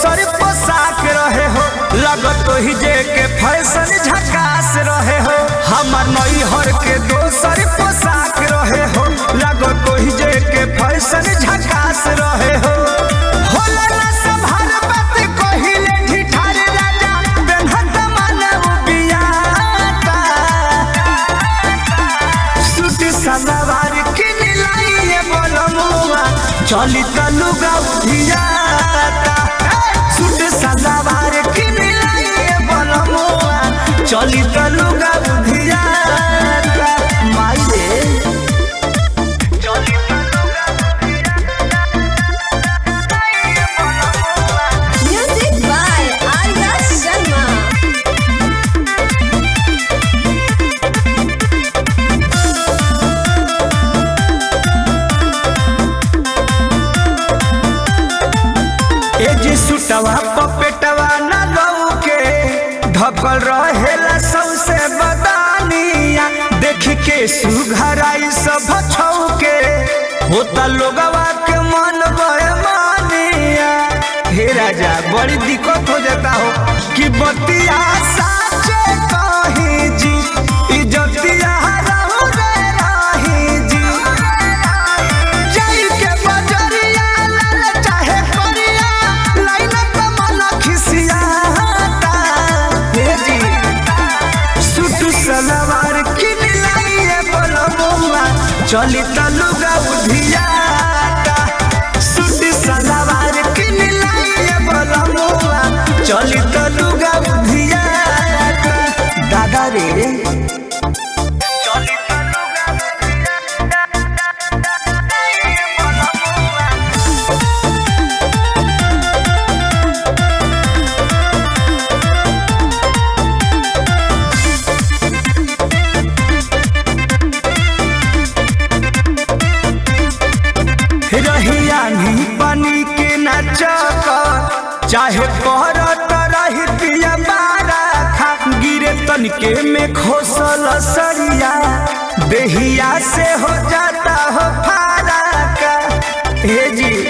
Sir पोशाक रहे हो, लगत तो ही जे के फ़ैशन झकास रहे हो। हमार नई हर के दोसर पोशाक रहे हो, लगत तो ही जे के फ़ैशन झकास रहे हो। चलित लुगा उठिया सुटवा पपेटवा न लौके ढकल सुघराई सब छौके, होता लोगवा के मन मानिया। हे राजा, बड़ी दिक्कत हो जाता हो कि बतिया साचे चली तलुगा उधियाता चाहे पहरत रही पिया बारा में खोसल सरिया। देहिया से हो जाता हो फारा का हे जी।